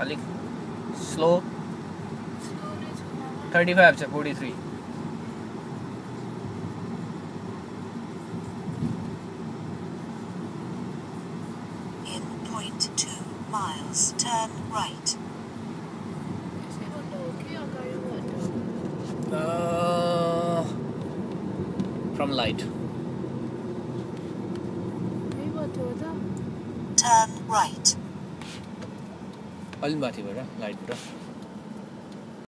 अलिक slow thirty five छ forty three In 0.2 miles, turn right. From light Turn right. अलिक माथिबाट लाइटबाट